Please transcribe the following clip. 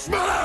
Smash!